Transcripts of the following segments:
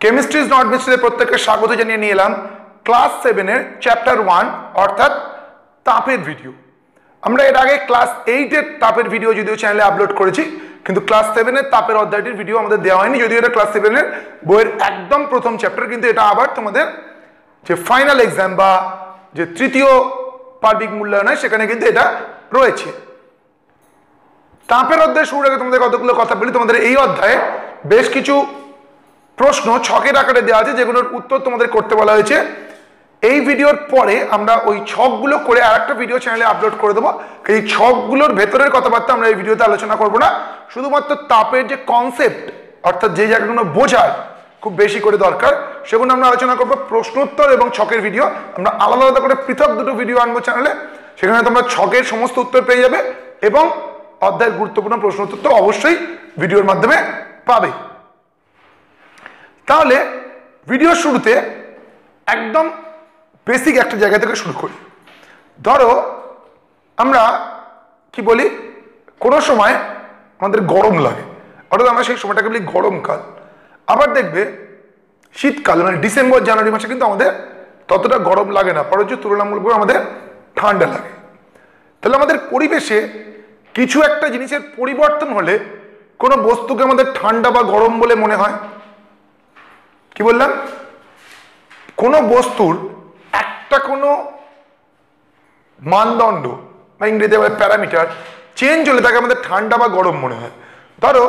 Chemistry is not মিস্ট্রিতে প্রত্যেককে স্বাগত জানিয়ে নিয়ে এলাম। ক্লাস সেভেনের চ্যাপ্টার ওয়ান অর্থাৎ তাপের ভিডিও আমরা এর আগে ক্লাস এইটের তাপের ভিডিও যদিও চ্যানেলে আপলোড করেছি, কিন্তু ক্লাস সেভেনের তাপের অধ্যায়টির ভিডিও আমাদের দেওয়া হয়নি, যদিও এটা ক্লাস সেভেনের বইয়ের একদম প্রথম চ্যাপ্টার কিন্তু এটা আবার তোমাদের যে ফাইনাল এক্সাম বা যে তৃতীয় পার্বিক মূল্যায়ন হয়, সেখানে কিন্তু এটা রয়েছে। তাপের অধ্যায় শুরুর আগে তোমাদের কতগুলো কথা বলি, তোমাদের এই অধ্যায়ে বেশ কিছু প্রশ্ন ছকের আকারে দেওয়া আছে, যেগুলোর উত্তর তোমাদের করতে বলা হয়েছে। এই ভিডিওর পরে আমরা ওই ছকগুলো করে আর একটা ভিডিও চ্যানেলে আপলোড করে দেবো। এই ছকগুলোর ভেতরের কথাবার্তা আমরা এই ভিডিওতে আলোচনা করব না। শুধুমাত্র তাপের যে কনসেপ্ট অর্থাৎ যে জায়গাগুলো বোঝার খুব বেশি করে দরকার, সেগুলো আমরা আলোচনা করব। প্রশ্নোত্তর এবং ছকের ভিডিও আমরা আলাদা আলাদা করে পৃথক দুটো ভিডিও আনব চ্যানেলে সেখানে তোমরা ছকের সমস্ত উত্তর পেয়ে যাবে এবং অধ্যায়ের গুরুত্বপূর্ণ প্রশ্ন উত্তর তো অবশ্যই ভিডিওর মাধ্যমে পাবে। তাহলে ভিডিও শুরুতে একদম বেসিক একটা জায়গা থেকে শুরু করি। ধরো, আমরা কি বলি, কোনো সময় আমাদের গরম লাগে। অর্থাৎ আমরা সেই সময়টাকে বলি গরমকাল। আবার দেখবে, শীতকাল মানে ডিসেম্বর, জানুয়ারি মাসে কিন্তু আমাদের ততটা গরম লাগে না। বরঞ্চ তুলনামূলকভাবে আমাদের ঠান্ডা লাগে। তাহলে আমাদের পরিবেশে কিছু একটা জিনিসের পরিবর্তন হলে কোনো বস্তুকে আমাদের ঠান্ডা বা গরম বলে মনে হয়। কি বললাম? কোনো বস্তুর একটা কোনো মানদণ্ড, বা ইংরেজিতে বলে প্যারামিটার চেঞ্জ হলে তাকে আমাদের ঠান্ডা বা গরম মনে হয়। ধরো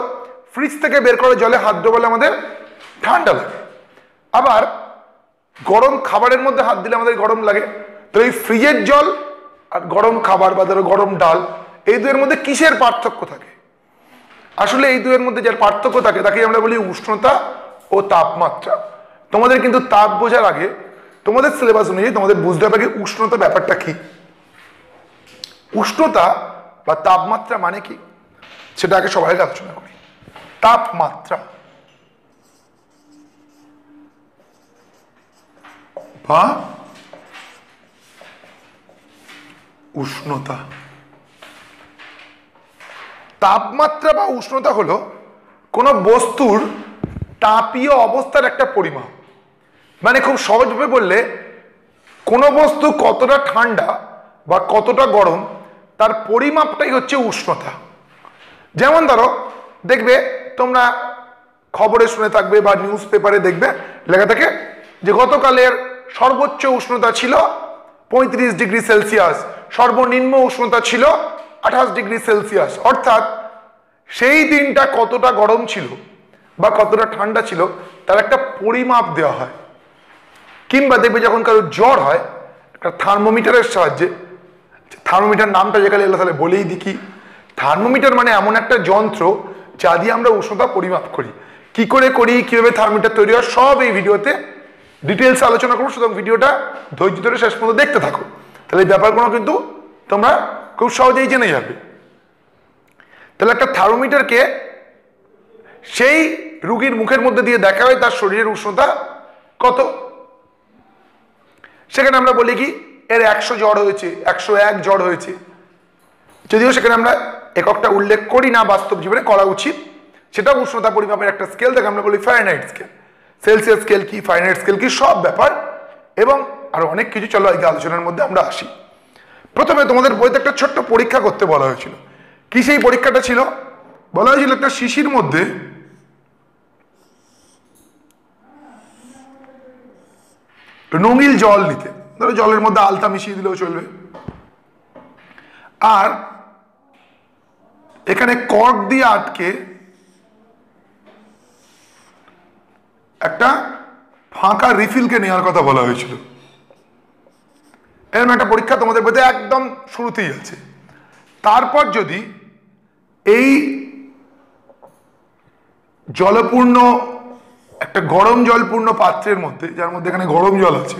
ফ্রিজ থেকে বের করে জলে হাত দেবো বলে আমাদের ঠান্ডা লাগে। আবার গরম খাবারের মধ্যে হাত দিলে আমাদের গরম লাগে। তো এই ফ্রিজের জল আর গরম খাবার বা ধরো গরম ডাল, এই দুয়ের মধ্যে কিসের পার্থক্য থাকে? আসলে এই দুয়ের মধ্যে যার পার্থক্য থাকে তাকে আমরা বলি উষ্ণতা ও তাপমাত্রা। তোমাদের কিন্তু তাপ বোঝার আগে তোমাদের সিলেবাস অনুযায়ী তোমাদের বুঝতে হবে উষ্ণতা ব্যাপারটা কি। উষ্ণতা বা তাপমাত্রা মানে কি, সেটা আগে সবাই আলোচনা করি। তাপমাত্রা। বা উষ্ণতা। তাপমাত্রা বা উষ্ণতা হলো কোনো বস্তুর তাপীয় অবস্থার একটা পরিমাপ। মানে খুব সহজভাবে বললে, কোনো বস্তু কতটা ঠান্ডা বা কতটা গরম, তার পরিমাপটাই হচ্ছে উষ্ণতা। যেমন ধরো, দেখবে তোমরা খবরে শুনে থাকবে বা নিউজ পেপারে দেখবে, লেখা থাকে যে গতকালের সর্বোচ্চ উষ্ণতা ছিল পঁয়ত্রিশ ডিগ্রি সেলসিয়াস, সর্বনিম্ন উষ্ণতা ছিল আঠাশ ডিগ্রি সেলসিয়াস। অর্থাৎ সেই দিনটা কতটা গরম ছিল বা কতটা ঠান্ডা ছিল, তার একটা পরিমাপ দেওয়া হয়। কিংবা দেখবে যখন কারও জ্বর হয়, একটা থার্মোমিটারের সাহায্যে থার্মোমিটার নামটা যেখানে এলো তাহলে বলেই দেখি। থার্মোমিটার মানে এমন একটা যন্ত্র যা দিয়ে আমরা উষ্ণতা পরিমাপ করি। কি করে করি, কীভাবে থার্মোমিটার তৈরি হয়, সব এই ভিডিওতে ডিটেলস আলোচনা করব। সুতরাং ভিডিওটা ধৈর্য ধরে শেষ পর্যন্ত দেখতে থাকো। তাহলে এই ব্যাপারগুলো কিন্তু তোমরা খুব সহজেই জেনে যাবে। তাহলে একটা থার্মোমিটারকে সেই রুগীর মুখের মধ্যে দিয়ে দেখা হয় তার শরীরের উষ্ণতা কত? সেখানে আমরা বলি কি, এর একশো জ্বর হয়েছে, একশো এক জ্বর হয়েছে। যদিও সেখানে আমরা এককটা উল্লেখ করি না বাস্তব জীবনে, করা উচিত। সেটা উষ্ণতা পরিমাপের একটা স্কেল থেকে আমরা বলি ফারেনহাইট স্কেল সেলসিয়াস স্কেল কি ফারেনহাইট স্কেল কি, সব ব্যাপার। এবং আরও অনেক কিছু চলো এই আলোচনার মধ্যে আমরা আসি। প্রথমে তোমাদের বইতে একটা ছোট্ট পরীক্ষা করতে বলা হয়েছিল। কি সেই পরীক্ষাটা ছিল? বলা হয়েছিল একটা শিশির মধ্যে রঙিল জল নিতে ধরো জলের মধ্যে আলতা মিশিয়ে দিলেও চলবে। আর এখানে কর্ক দিয়ে আটকে একটা ফাঁকা রিফিলকে নেওয়ার কথা বলা হয়েছিল। এরকম একটা পরীক্ষা তোমাদের বইতে একদম শুরুতেই আছে। তারপর যদি এই জলপূর্ণ একটা গরম জলপূর্ণ পাত্রের মধ্যে, যার মধ্যে এখানে গরম জল আছে।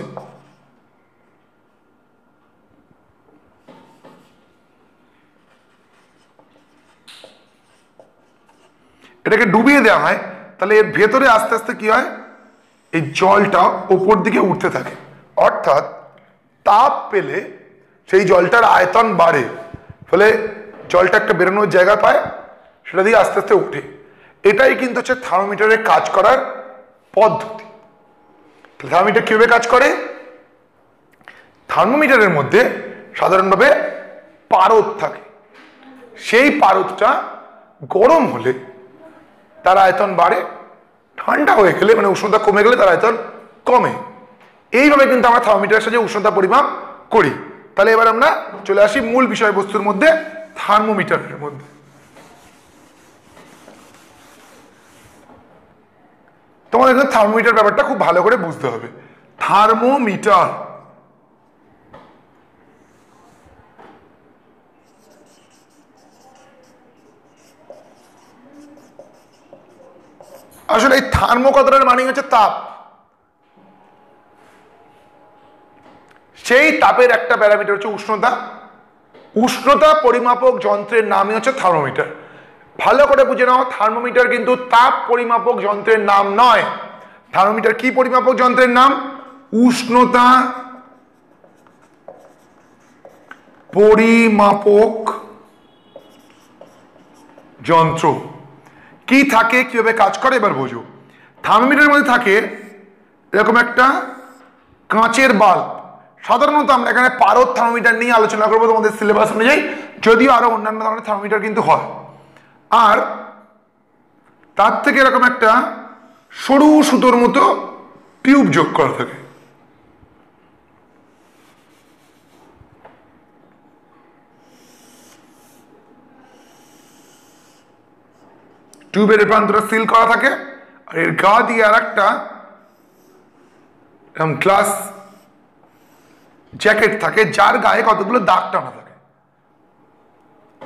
এটাকে ডুবিয়ে দেওয়া হয়, তাহলে এর ভেতরে আস্তে আস্তে কি হয়? এই জলটা ওপর দিকে উঠতে থাকে। অর্থাৎ তাপ পেলে সেই জলটার আয়তন বাড়ে, ফলে জলটা একটা বেরোনোর জায়গা পায়, সেটা দিয়ে আস্তে আস্তে উঠে এটাই কিন্তু হচ্ছে থার্মোমিটারের কাজ করার পদ্ধতি। থার্মোমিটার কীভাবে কাজ করে? থার্মোমিটারের মধ্যে সাধারণভাবে পারদ থাকে। সেই পারদটা গরম হলে তার আয়তন বাড়ে, ঠান্ডা হয়ে গেলে মানে উষ্ণতা কমে গেলে তার আয়তন কমে। এইভাবে কিন্তু আমরা থার্মোমিটারের সাহায্যে উষ্ণতা পরিমাপ করি। তাহলে এবার আমরা চলে আসি মূল বিষয়বস্তুর মধ্যে থার্মোমিটারের মধ্যে। তোমাদের এখানে থার্মোমিটার ব্যাপারটা খুব ভালো করে বুঝতে হবে। থার্মোমিটার আসলে এই থার্মো কথাটার মানে হচ্ছে তাপ। সেই তাপের একটা প্যারামিটার হচ্ছে উষ্ণতা। উষ্ণতা পরিমাপক যন্ত্রের নামই হচ্ছে থার্মোমিটার ভালো করে বুঝে নাও থার্মোমিটার কিন্তু তাপ পরিমাপক যন্ত্রের নাম নয়। থার্মোমিটার কি পরিমাপক যন্ত্রের নাম? উষ্ণতা পরিমাপক যন্ত্র। কি থাকে, কীভাবে কাজ করে, এবার বোঝো। থার্মোমিটারের মধ্যে থাকে এরকম একটা কাঁচের বাল্ব। সাধারণত আমরা এখানে পারদ থার্মোমিটার নিয়ে আলোচনা করব তোমাদের সিলেবাস অনুযায়ী, যদিও আরও অন্যান্য ধরনের থার্মোমিটার কিন্তু হয়। আর তার থেকে এরকম একটা সরু সুতোর মতো টিউব যোগ করা থাকে। টিউবের প্রান্তটা সিল করা থাকে আর এর গা দিয়ে আর একটা গ্লাস জ্যাকেট থাকে, যার গায়ে কতগুলো দাগ টানা থাকে।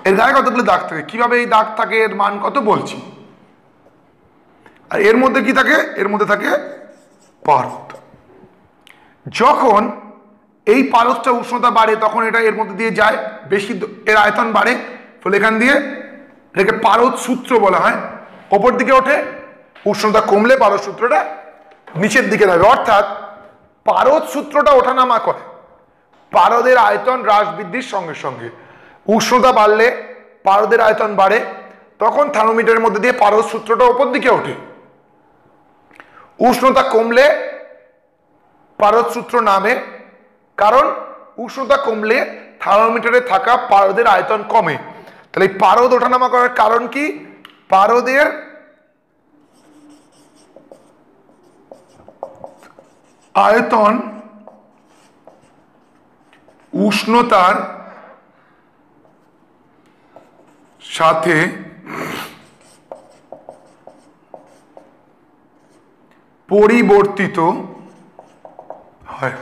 এর গায়ে কতগুলো দাগ থাকে? কীভাবে এই দাগ থাকে? এর মান কত বলছি? আর এর মধ্যে কি থাকে? এর মধ্যে থাকে পারদ। যখন এই পারদটা উষ্ণতা বাড়ে, তখন এটা এর মধ্যে দিয়ে যায়, বেশি এর আয়তন বাড়ে। ফলে এখান দিয়ে এটাকে পারদ সূত্র বলা হয়। ওপর দিকে ওঠে, উষ্ণতা কমলে পারদ সূত্রটা নিচের দিকে যাবে অর্থাৎ পারদ সূত্রটা ওঠানামা করে। পারদের আয়তন হ্রাস বৃদ্ধির সঙ্গে সঙ্গে। উষ্ণতা বাড়লে পারদের আয়তন বাড়ে, তখন থার্মোমিটারের মধ্যে দিয়ে পারদ সূত্রটা ওপর দিকে ওঠে। উষ্ণতা কমলে পারদ সূত্র নামে, কারণ উষ্ণতা কমলে থার্মোমিটারে থাকা পারদের আয়তন কমে। তাহলে এই পারদ ওঠানামা করার কারণ কি? পারদের আয়তন উষ্ণতার সাথে পরিবর্তিত হয়।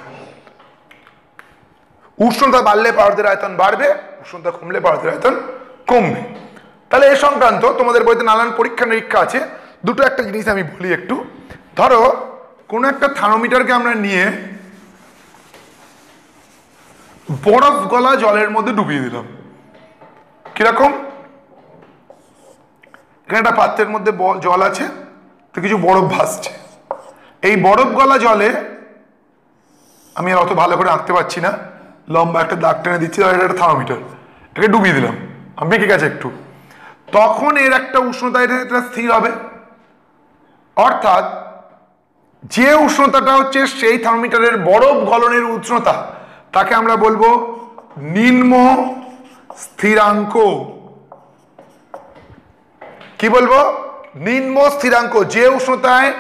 উষ্ণতা বাড়লে পারদের আয়তন বাড়বে, উষ্ণতা কমলে পারদের আয়তন কমবে। তাহলে এ সংক্রান্ত তোমাদের বইতে নানান পরীক্ষা নিরীক্ষা আছে। দুটো একটা জিনিস আমি বলি একটু। ধরো, কোনো একটা থার্মোমিটারকে আমরা নিয়ে বরফ গলা জলের মধ্যে ডুবিয়ে দিলাম। কীরকম? এখানে একটা পাত্রের মধ্যে জল আছে, তো কিছু বরফ ভাসছে। এই বরফ গলা জলে আমি আর অত ভালো করে আঁকতে পারছি না। লম্বা একটা দাগ টেনে দিচ্ছি, আর একটা থার্মোমিটার। একে ডুবিয়ে দিলাম। আমি বেঁকে গেছে একটু। তখন এর একটা উষ্ণতা এটা স্থির হবে। অর্থাৎ যে উষ্ণতাটা হচ্ছে সেই থার্মোমিটারের বরফ গলনের উষ্ণতা, তাকে আমরা বলব নিম্ন স্থিরাঙ্ক। কি বলব? নিম্ন স্থিরাঙ্ক, যে উষ্ণতায়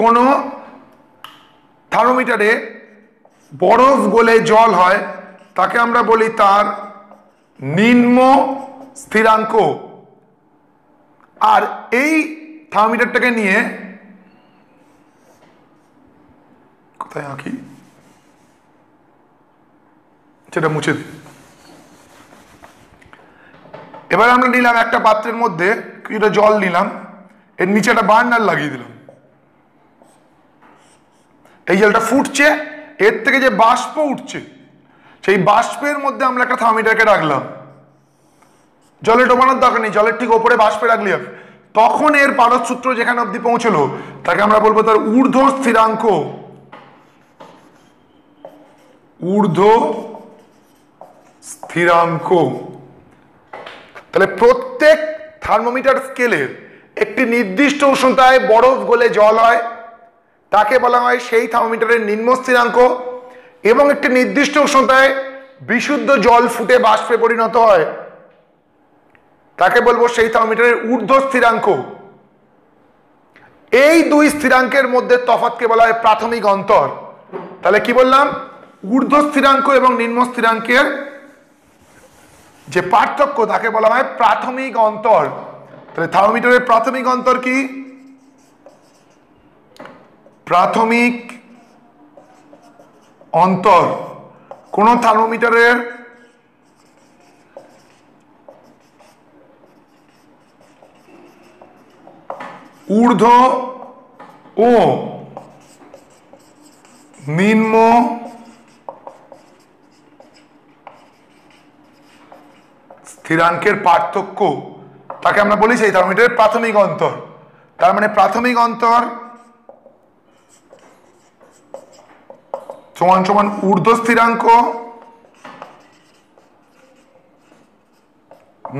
কোনো থার্মোমিটারে বরফ গলে জল হয়, তাকে আমরা বলি তার নিম্ন স্থিরাঙ্ক। আর এই থার্মোমিটারটাকে নিয়ে কোথায় আঁকি? সেটা মুছে দিই। এবার আমরা নিলাম একটা পাত্রের মধ্যে কিছুটা জল নিলাম, এর নিচে একটা বার্নার লাগিয়ে দিলাম। এই জলটা ফুটছে, এর থেকে যে বাষ্প উঠছে, সেই বাষ্পের মধ্যে আমরা একটা থার্মিটারকে রাখলাম। জলে ডোবানোর দরকার নেই, জলের ঠিক ওপরে বাষ্পে রাখলে তখন এর পারদ সূত্র যেখানে অবধি পৌঁছলো, তাকে আমরা বলব তার ঊর্ধ্ব স্থিরাঙ্ক। ঊর্ধ্ব স্থিরাঙ্ক। তাহলে প্রত্যেক থার্মোমিটার স্কেলের একটি নির্দিষ্ট উষ্ণতায় বরফ গলে জল হয়। তাকে বলা হয় সেই থার্মোমিটারের নিম্ন স্থিরাঙ্ক এবং একটি নির্দিষ্ট উষ্ণতায় বিশুদ্ধ জল ফুটে বাষ্পে পরিণত হয়। তাকে বলব সেই থার্মোমিটারের ঊর্ধ্ব স্থিরাঙ্ক। এই দুই স্থিরাঙ্কের মধ্যে তফাতকে বলা হয় প্রাথমিক অন্তর। তাহলে কি বললাম? ঊর্ধ্ব স্থিরাঙ্ক এবং নিম্ন স্থিরাঙ্কের যে পার্থক্য তাকে বলা হয় প্রাথমিক অন্তর। তাহলে থার্মোমিটারের প্রাথমিক অন্তর কি? প্রাথমিক অন্তর। কোন থার্মোমিটারের ঊর্ধ্ব ও নিম্ন স্থিরাঙ্কের পার্থক্য, তাকে আমরা বলি সেই থার্মোমিটারের প্রাথমিক অন্তর। তার মানে প্রাথমিক অন্তর সমান সমান ঊর্ধ্ব স্থিরাঙ্ক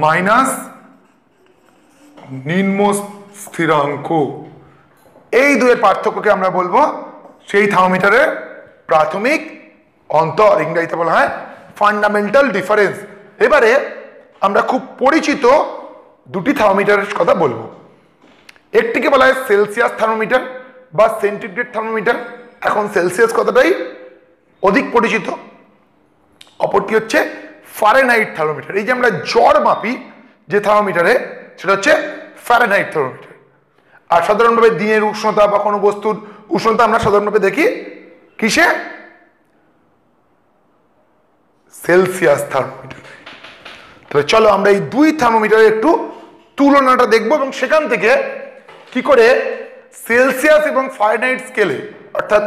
মাইনাস নিম্ন স্থিরাঙ্ক। এই দুয়ের পার্থক্যকে আমরা বলব সেই থার্মোমিটারের প্রাথমিক অন্তর। ইংরেজিতে বলা হয় ফান্ডামেন্টাল ডিফারেন্স এবারে আমরা খুব পরিচিত দুটি থার্মোমিটারের কথা বলব। একটিকে বলা হয় সেলসিয়াস থার্মোমিটার বা সেন্টিগ্রেড থার্মোমিটার এখন সেলসিয়াস কথাটাই অধিক পরিচিত। অপরটি হচ্ছে ফারেনহাইট থার্মোমিটার এই যে আমরা জ্বর মাপি যে থার্মোমিটারে সেটা হচ্ছে ফ্যারেনহাইট থার্মোমিটার আর সাধারণভাবে দিনের উষ্ণতা বা কোনো বস্তুর উষ্ণতা আমরা সাধারণভাবে দেখি কিসে? সেলসিয়াস থার্মোমিটার তাহলে চলো আমরা এই দুই থার্মোমিটারের একটু তুলনাটা দেখব এবং সেখান থেকে কি করে সেলসিয়াস এবং ফারেনহাইট স্কেলে অর্থাৎ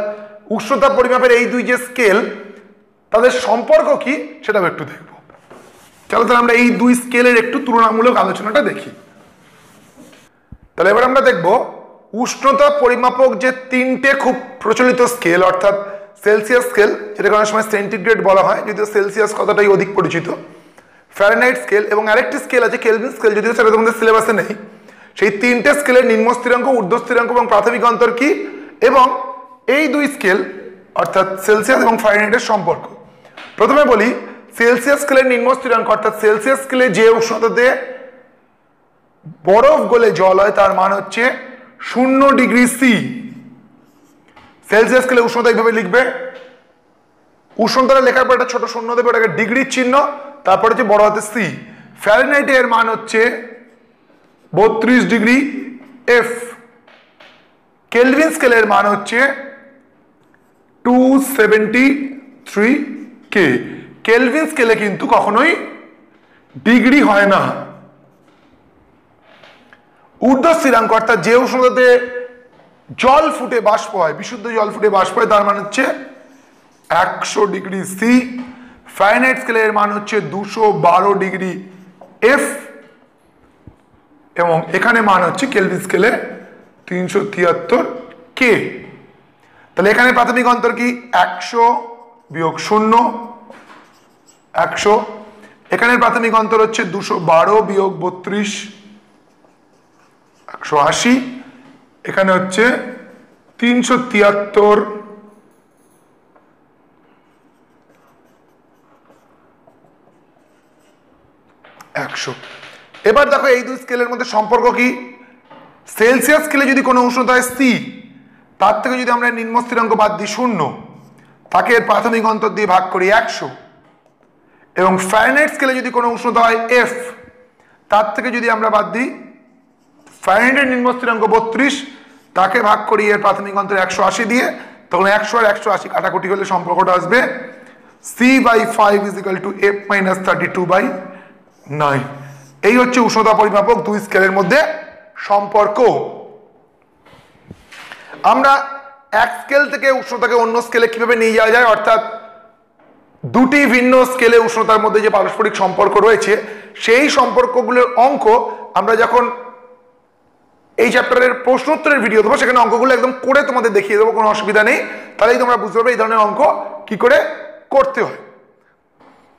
উষ্ণতা পরিমাপের এই দুই যে স্কেল তাদের সম্পর্ক কি সেটাও একটু দেখব। চলো তাহলে আমরা এই দুই স্কেলের একটু তুলনামূলক আলোচনাটা দেখি। তাহলে এবার আমরা দেখব উষ্ণতা পরিমাপক যে তিনটে খুব প্রচলিত স্কেল অর্থাৎ সেলসিয়াস স্কেল যেটাকে অনেক সময় সেন্টিগ্রেড বলা হয়, যদিও সেলসিয়াস কথাটাই অধিক পরিচিত ফ্যারেনহাইট স্কেল এবং আরেকটি স্কেল আছে কেলভিন স্কেল যদিও সেটা তোমাদের সিলেবাসে নেই। সেই তিনটে স্কেলের নিম্ন স্থিরাঙ্ক, ঊর্ধ্ব স্থিরাঙ্ক এবং প্রাথমিক অন্তর কি? এবং এই দুই স্কেল অর্থাৎ সেলসিয়াস এবং ফারেনহাইটের সম্পর্ক। প্রথমে বলি সেলসিয়াস স্কেলের নিম্ন স্থিরাঙ্ক, অর্থাৎ সেলসিয়াস স্কেলে যে উষ্ণতাতে বরফ গলে জল হয়, তার মান হচ্ছে শূন্য ডিগ্রি সি সেলসিয়াস স্কেলে উষ্ণতা এইভাবে লিখবে। উষ্ণতাটা লেখার পর একটা ছোট শূন্য দেবে, ওটাকে ডিগ্রির চিহ্ন তারপর হচ্ছে বড় হাতে সি ফ্যারেনহাইটে এর মান হচ্ছে বত্রিশ ডিগ্রি এফ কেলভিন স্কেলের মান হচ্ছে two seventy three K Kelvin স্কেলে কিন্তু কখনোই ডিগ্রি হয় না। ঊর্ধ্ব স্থিরাঙ্ক অর্থাৎ যে উষ্ণতাতে জল ফুটে বাষ্প হয়, বিশুদ্ধ জল ফুটে বাষ্প হয়, তার মান হচ্ছে একশো ডিগ্রি সি ফাইনাইট স্কেলের মান হচ্ছে দুশো বারো ডিগ্রি এফ এবং এখানে মান হচ্ছে কেলভিন স্কেলে তিনশো তিয়াত্তর কে তাহলে এখানে প্রাথমিক অন্তর কি? একশো বিয়োগ শূন্য, একশো। এখানের প্রাথমিক অন্তর হচ্ছে দুশো বারো বিয়োগ বত্রিশ, একশো আশি। এখানে হচ্ছে তিনশো তিয়াত্তর একশো। এবার দেখো এই দুই স্কেলের মধ্যে সম্পর্ক কি? সেলসিয়াস স্কেলে যদি কোনো উষ্ণতা হয় সি তার থেকে যদি আমরা নিম্ন স্থিরাঙ্ক বাদ দিই শূন্য, তাকে এর প্রাথমিক অন্তর দিয়ে ভাগ করি একশো। এবং ফ্যারেনহাইট স্কেলে যদি কোনো উষ্ণতা হয় এফ তার থেকে যদি আমরা বাদ দিই ফ্যারেনহাইটের নিম্ন স্থিরাঙ্ক বত্রিশ, তাকে ভাগ করি এর প্রাথমিক অন্তর একশো আশি দিয়ে, তখন একশো আর একশো আশি কাটাকুটি হলে সম্পর্কটা আসবে C by five is equal to F minus thirty two by nine এই হচ্ছে উষ্ণতা পরিমাপক দুই স্কেলের মধ্যে সম্পর্ক। আমরা এক স্কেল থেকে উষ্ণতাকে অন্য স্কেলে কীভাবে নিয়ে যাওয়া যায়, অর্থাৎ দুটি ভিন্ন স্কেলে উষ্ণতার মধ্যে যে পারস্পরিক সম্পর্ক রয়েছে, সেই সম্পর্কগুলোর অঙ্ক আমরা যখন এই চ্যাপ্টারের প্রশ্নোত্তরের ভিডিও দেবো, সেখানে অঙ্কগুলো একদম করে তোমাদের দেখিয়ে দেবো, কোনো অসুবিধা নেই। তাহলেই তোমরা বুঝতে পারবে এই ধরনের অঙ্ক কি করে করতে হয়।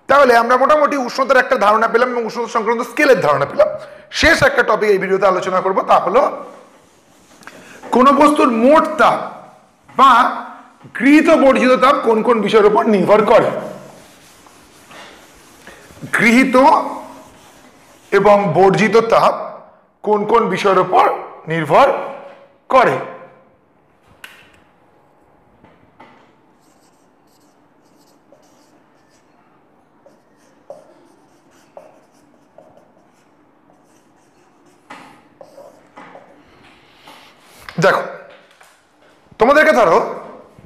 তাহলে আমরা মোটামুটি উষ্ণতার একটা ধারণা পেলাম এবং উষ্ণতা সংক্রান্ত স্কেলের ধারণা পেলাম। শেষ একটা টপিক এই ভিডিওতে আলোচনা করব, তা হলো কোন বস্তুর মোট তাপ বা গৃহীত বর্জিত তাপ কোন কোন বিষয়ের উপর নির্ভর করে? গৃহীত এবং বর্জিত তাপ কোন কোন বিষয়ের উপর নির্ভর করে? দেখো, তোমাদেরকে ধরো,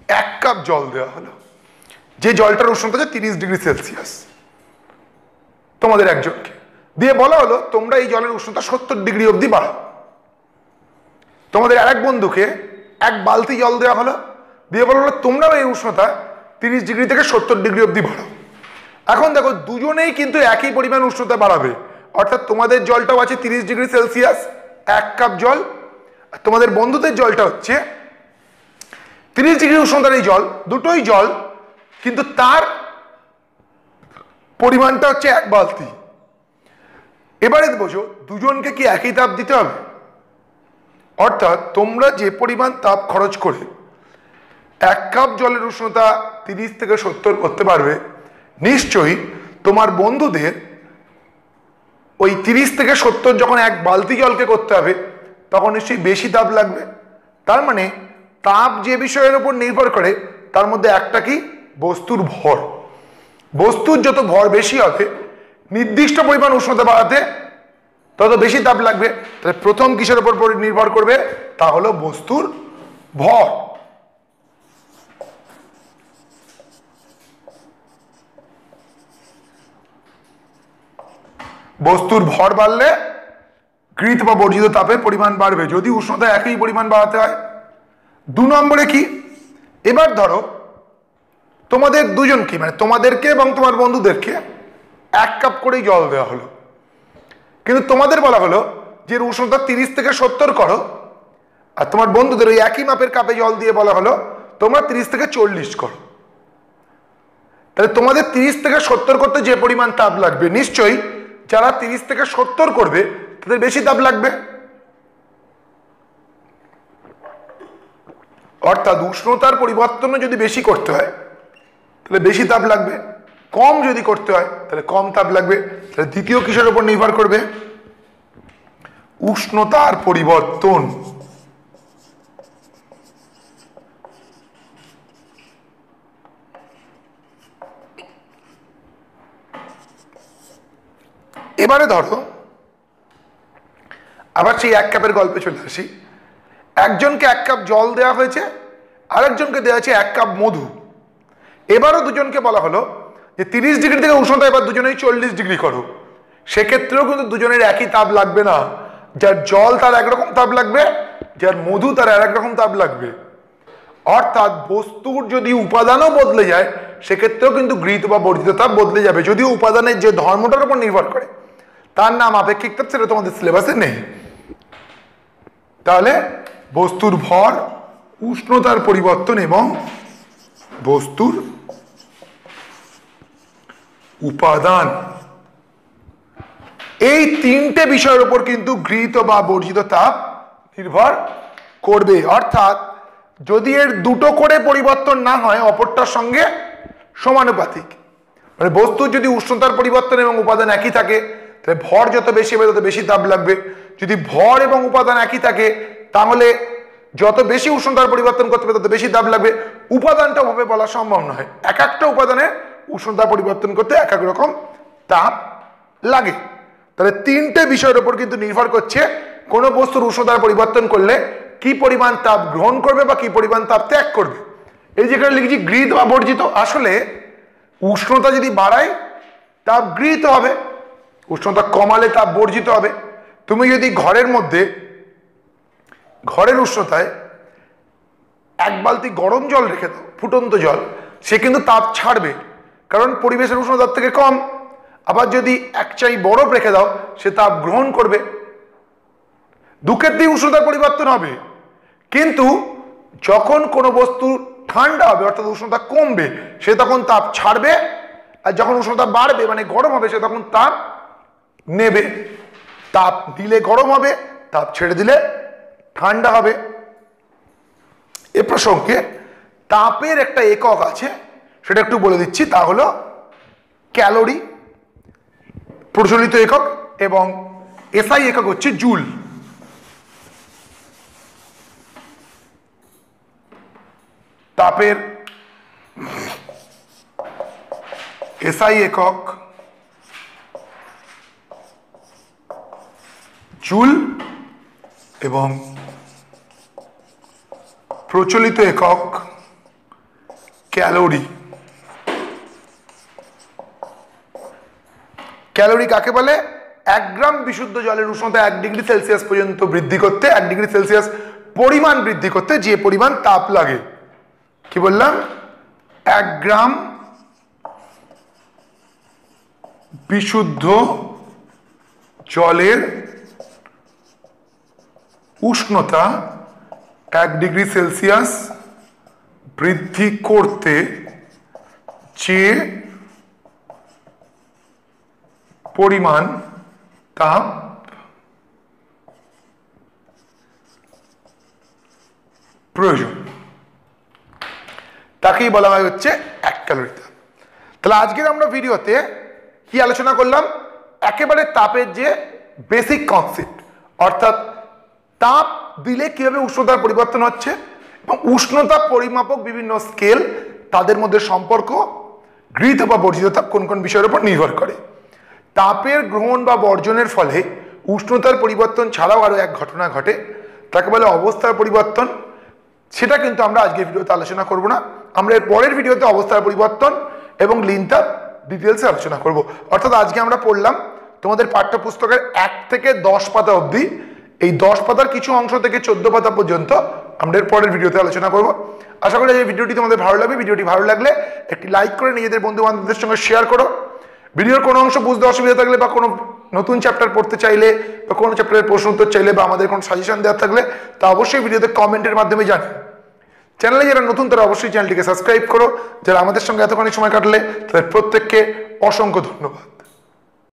এক কাপ জল দেওয়া হলো। যে জলটার উষ্ণতা হচ্ছে তিরিশ ডিগ্রি সেলসিয়াস। তোমাদের একজনকে। দিয়ে বলা হলো, তোমরা এই জলের উষ্ণতা সত্তর ডিগ্রি অবধি বাড়াও। তোমাদের আরেক বন্ধুকে এক বালতি জল দেওয়া হলো। দিয়ে বলা হলো, তোমরাও এই উষ্ণতা তিরিশ ডিগ্রি থেকে সত্তর ডিগ্রি অবধি বাড়াও। এখন দেখো, দুজনেই কিন্তু একই পরিমাণ উষ্ণতা বাড়াবে। অর্থাৎ তোমাদের জলটাও আছে তিরিশ ডিগ্রি সেলসিয়াস, এক কাপ জল আর তোমাদের বন্ধুদের জলটা হচ্ছে, তিরিশ ডিগ্রি উষ্ণতার এই জল, দুটোই জল, কিন্তু তার পরিমাণটা হচ্ছে এক বালতি। এবারে বোঝো, দুজনকে কি একই তাপ দিতে হবে? অর্থাৎ তোমরা যে পরিমাণ তাপ খরচ করে এক কাপ জলের উষ্ণতা তিরিশ থেকে সত্তর করতে পারবে, নিশ্চয়ই তোমার বন্ধুদের ওই তিরিশ থেকে সত্তর যখন এক বালতি জলকে করতে হবে তখন নিশ্চয়ই বেশি তাপ লাগবে। তার মানে তাপ যে বিষয়ের উপর নির্ভর করে, তার মধ্যে একটা কি? বস্তুর ভর। বস্তুর যত ভর বেশি হবে, নির্দিষ্ট পরিমাণ উষ্ণতা বাড়াতে তত বেশি তাপ লাগবে। তাহলে প্রথম কিসের উপর পরি- নির্ভর করবে? তা হলো বস্তুর ভর। বস্তুর ভর বাড়লে কৃত বা বর্জিত তাপের পরিমাণ বাড়বে। যদি উষ্ণতা একই পরিমাণ বাড়াতে হয়, দু নম্বরে কি? এবার ধরো, তোমাদের দুজনকে মানে তোমাদেরকে এবং তোমার বন্ধুদেরকে এক কাপ করেই জল দেওয়া হলো। কিন্তু তোমাদের বলা হলো যে উষ্ণতা তিরিশ থেকে সত্তর করো, আর তোমার বন্ধুদের ওই একই মাপের কাপে জল দিয়ে বলা হলো, তোমরা তিরিশ থেকে চল্লিশ করো। তাহলে তোমাদের তিরিশ থেকে সত্তর করতে যে পরিমাণ তাপ লাগবে, নিশ্চয়ই যারা তিরিশ থেকে সত্তর করবে তাদের বেশি তাপ লাগবে। অর্থাৎ উষ্ণতার পরিবর্তন যদি বেশি করতে হয়, তাহলে বেশি তাপ লাগবে। কম যদি করতে হয়, তাহলে কম তাপ লাগবে। তাহলে দ্বিতীয় কিসের উপর নির্ভর করবে? উষ্ণতার পরিবর্তন। এবারে ধরো আবার সেই এক কাপের গল্পে চলে আসি। একজনকে এক কাপ জল দেওয়া হয়েছে, আরেকজনকে দেওয়া হয়েছে এক কাপ মধু। এবারও দুজনকে বলা হলো যে তিরিশ ডিগ্রি থেকে উষ্ণতা এবার দুজনেই চল্লিশ ডিগ্রি করো। সেক্ষেত্রেও কিন্তু দুজনের একই তাপ লাগবে না। যার জল তার একরকম তাপ লাগবে, যার মধু তার আর রকম তাপ লাগবে। অর্থাৎ বস্তুর যদি উপাদানও বদলে যায়, সেক্ষেত্রেও কিন্তু গৃহীত বা বর্ধিত তাপ বদলে যাবে। যদিও উপাদানের যে ধর্মটার উপর নির্ভর করে, তার নাম আপেক্ষিক তাপ সেটা তোমাদের সিলেবাসে নেই। তাহলে বস্তুর ভর, উষ্ণতার পরিবর্তন এবং বস্তুর উপাদান। এই তিনটে বিষয়ের উপর কিন্তু গৃহীত বা বর্জিত তাপ নির্ভর করবে। অর্থাৎ যদি এর দুটো করে পরিবর্তন না হয়, অপরটার সঙ্গে সমানুপাতিক। মানে বস্তুর যদি উষ্ণতার পরিবর্তন এবং উপাদান একই থাকে, তাহলে ভর যত বেশি হবে, তত বেশি তাপ লাগবে। যদি ভর এবং উপাদান একই থাকে, তাহলে যত বেশি উষ্ণতার পরিবর্তন করতে হবে, তত বেশি তাপ লাগবে। উপাদানটা ভাবে বলা সম্ভব নয়। এক একটা উপাদানে উষ্ণতা পরিবর্তন করতে এক এক রকম তাপ লাগে। তাহলে তিনটে বিষয়ের উপর কিন্তু নির্ভর করছে কোনো বস্তুর উষ্ণতার পরিবর্তন করলে কি পরিমাণ তাপ গ্রহণ করবে বা কি পরিমাণ তাপ ত্যাগ করবে। এই যেখানে লিখেছি, গৃহীত বা বর্জিত। আসলে উষ্ণতা যদি বাড়ায়, তাপ গৃহীত হবে। উষ্ণতা কমালে তাপ বর্জিত হবে। তুমি যদি ঘরের মধ্যে, ঘরের উষ্ণতায় এক বালতি গরম জল রেখে দাও, ফুটন্ত জল, সে কিন্তু তাপ ছাড়বে। কারণ পরিবেশের উষ্ণতার থেকে কম। আবার যদি এক চাই বরফ রেখে দাও, সে তাপ গ্রহণ করবে। দুঃখের উষ্ণতার পরিবর্তন হবে। কিন্তু যখন কোনো বস্তু ঠান্ডা হবে, অর্থাৎ উষ্ণতা কমবে, সে তখন তাপ ছাড়বে। আর যখন উষ্ণতা বাড়বে মানে গরম হবে, সে তখন তাপ নেবে। তাপ দিলে গরম হবে, তাপ ছেড়ে দিলে ঠান্ডা হবে। এ প্রসঙ্গে তাপের একটা একক আছে, সেটা একটু বলে দিচ্ছি, তা হলো ক্যালোরি প্রচলিত একক এবং এসআই একক হচ্ছে জুল। তাপের এসআই একক জুল এবং প্রচলিত একক ক্যালোরি। ক্যালোরি কাকে বলে? এক গ্রাম বিশুদ্ধ জলের উষ্ণতা এক ডিগ্রি সেলসিয়াস পর্যন্ত বৃদ্ধি করতে, এক ডিগ্রি সেলসিয়াস পরিমাণ বৃদ্ধি করতে যে পরিমাণ তাপ লাগে। কি বললাম? এক গ্রাম বিশুদ্ধ জলের উষ্ণতা এক ডিগ্রি সেলসিয়াস বৃদ্ধি করতে যে পরিমাণ তাপ প্রয়োজন। তাকেই বলা হয় হচ্ছে এক ক্যালোরি তাপ। তাহলে আজকের আমরা ভিডিওতে কি আলোচনা করলাম? একেবারে তাপের যে বেসিক কনসেপ্ট অর্থাৎ তাপ দিলে কীভাবে উষ্ণতার পরিবর্তন হচ্ছে এবং উষ্ণতা পরিমাপক বিভিন্ন স্কেল তাদের মধ্যে সম্পর্ক, গৃহীত বা বর্জিত তাপ কোন কোন বিষয়ের উপর নির্ভর করে। তাপের গ্রহণ বা বর্জনের ফলে উষ্ণতার পরিবর্তন ছাড়াও আরও এক ঘটনা ঘটে, তাকে বলে অবস্থার পরিবর্তন। সেটা কিন্তু আমরা আজকের ভিডিওতে আলোচনা করব না। আমরা এর পরের ভিডিওতে অবস্থার পরিবর্তন এবং লিনটা ডিটেলসে আলোচনা করব। অর্থাৎ আজকে আমরা পড়লাম তোমাদের পাঠ্যপুস্তকের এক থেকে দশ পাতা অবধি এই দশ পাতার কিছু অংশ থেকে চোদ্দ পাতা পর্যন্ত আমরা এর পরের ভিডিওতে আলোচনা করব। আশা করি এই ভিডিওটি তোমাদের ভালো লাগবে। ভিডিওটি ভালো লাগলে একটি লাইক করে নিজেদের বন্ধু বান্ধবদের সঙ্গে শেয়ার করো। ভিডিওর কোনো অংশ বুঝতে অসুবিধা থাকলে বা কোনো নতুন চ্যাপ্টার পড়তে চাইলে বা কোনো চ্যাপ্টারের প্রশ্ন উত্তর চাইলে বা আমাদের কোনো সাজেশন দেওয়ার থাকলে তা অবশ্যই ভিডিওতে কমেন্টের মাধ্যমে জানান চ্যানেলে যারা নতুন, তারা অবশ্যই চ্যানেলটিকে সাবস্ক্রাইব করো। যারা আমাদের সঙ্গে এতখানি সময় কাটলে তাদের প্রত্যেককে অসংখ্য ধন্যবাদ।